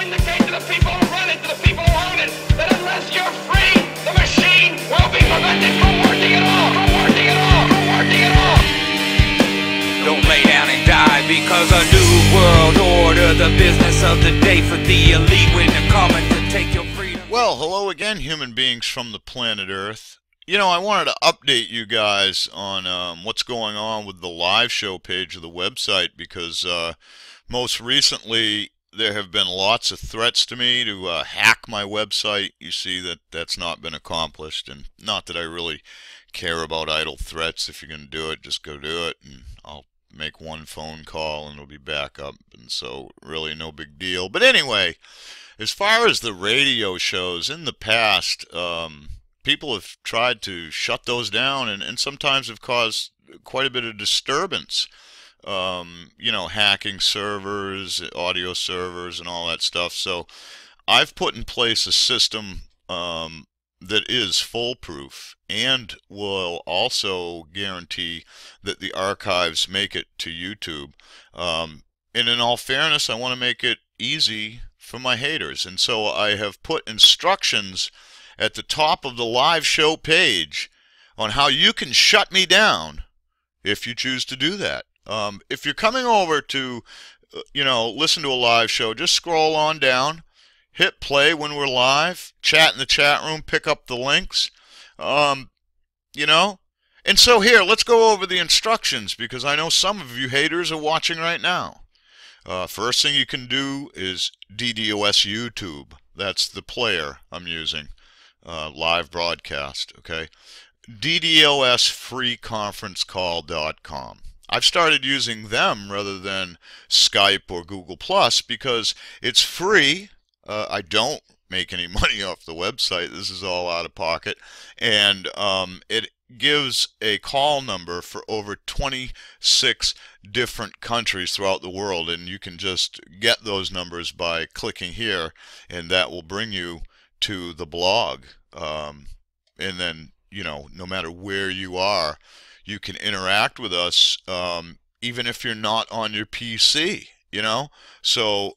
to indicate to the people who run it, to the people who own it, that unless you're free, the machine will be prevented from working at all, from working at all, from working at all. Don't lay down and die because a new world order, the business of the day for the elite when they're coming to take your freedom. Well, hello again, human beings from the planet Earth. You know, I wanted to update you guys on um, what's going on with the live show page of the website because uh, most recently there have been lots of threats to me to uh, hack my website. You see that that's not been accomplished, and not that I really care about idle threats. If you're going to do it, just go do it, and I'll make one phone call and it'll be back up, and so really no big deal. But anyway, as far as the radio shows, in the past, um, people have tried to shut those down and, and sometimes have caused quite a bit of disturbance. Um, you know, hacking servers, audio servers, and all that stuff. So I've put in place a system um, that is foolproof and will also guarantee that the archives make it to YouTube. Um, and in all fairness, I want to make it easy for my haters. And so I have put instructions at the top of the live show page on how you can shut me down if you choose to do that. Um, if you're coming over to, uh, you know, listen to a live show, just scroll on down, hit play when we're live, chat in the chat room, pick up the links, um, you know. And so here, let's go over the instructions because I know some of you haters are watching right now. Uh, first thing you can do is DDoS YouTube. That's the player I'm using uh, live broadcast. Okay, DDoSFreeConferenceCall.com. I've started using them rather than Skype or Google Plus because it's free. Uh, I don't make any money off the website. This is all out of pocket, and um, it gives a call number for over 26 different countries throughout the world and you can just get those numbers by clicking here and that will bring you to the blog. Um, and then, you know, no matter where you are, you can interact with us, um, even if you're not on your PC, you know? So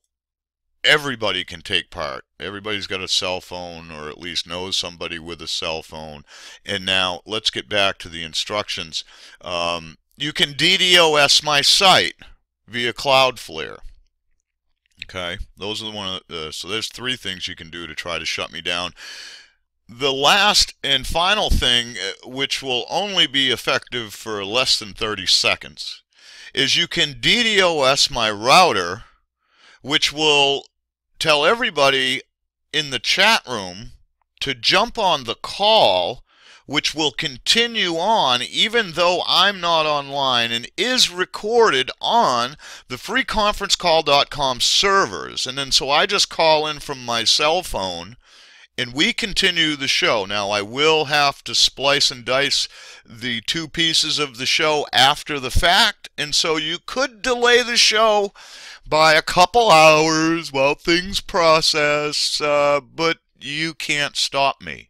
everybody can take part. Everybody's got a cell phone or at least knows somebody with a cell phone. And now let's get back to the instructions. Um, you can DDoS my site via Cloudflare. Okay, those are the one. Uh, so there's three things you can do to try to shut me down. The last and final thing, uh, which will only be effective for less than 30 seconds, is you can DDoS my router, which will tell everybody in the chat room to jump on the call which will continue on even though I'm not online and is recorded on the freeconferencecall.com servers. And then so I just call in from my cell phone and we continue the show. Now, I will have to splice and dice the two pieces of the show after the fact, and so you could delay the show by a couple hours while things process, uh, but you can't stop me.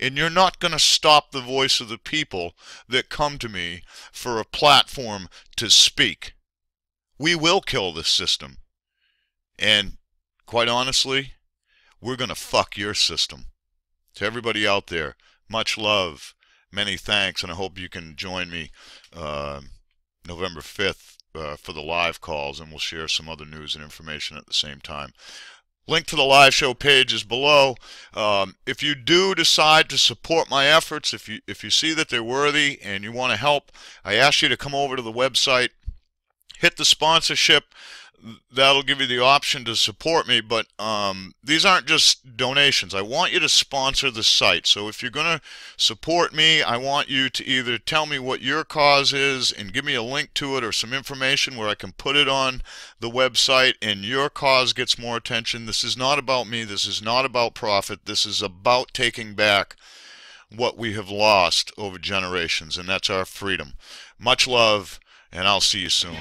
And you're not going to stop the voice of the people that come to me for a platform to speak. We will kill this system. And quite honestly, we're going to fuck your system. To everybody out there, much love, many thanks, and I hope you can join me uh, November 5th uh, for the live calls, and we'll share some other news and information at the same time. Link to the live show page is below. Um, if you do decide to support my efforts, if you if you see that they're worthy and you want to help, I ask you to come over to the website, hit the sponsorship that'll give you the option to support me but um, these aren't just donations. I want you to sponsor the site. So if you're gonna support me I want you to either tell me what your cause is and give me a link to it or some information where I can put it on the website and your cause gets more attention. This is not about me. This is not about profit. This is about taking back what we have lost over generations and that's our freedom. Much love and I'll see you soon. You